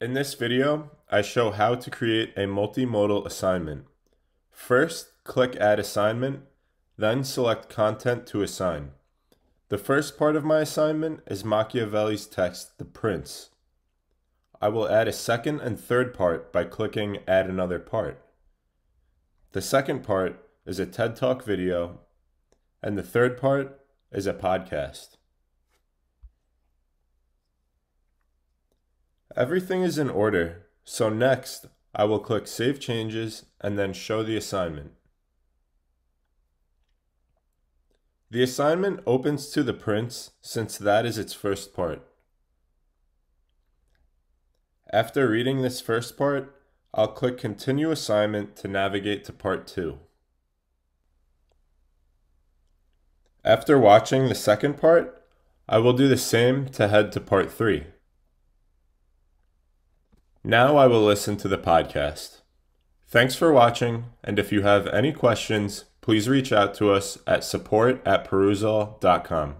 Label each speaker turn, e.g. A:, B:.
A: In this video, I show how to create a multimodal assignment. First, click Add Assignment, then select Content to assign. The first part of my assignment is Machiavelli's text, The Prince. I will add a second and third part by clicking Add Another Part. The second part is a TED Talk video, and the third part is a podcast. Everything is in order, so next I will click Save Changes and then Show the assignment. The assignment opens to the prince since that is its first part. After reading this first part, I'll click Continue Assignment to navigate to Part 2. After watching the second part, I will do the same to head to Part 3. Now I will listen to the podcast. Thanks for watching, and if you have any questions, please reach out to us at support at perusall.com.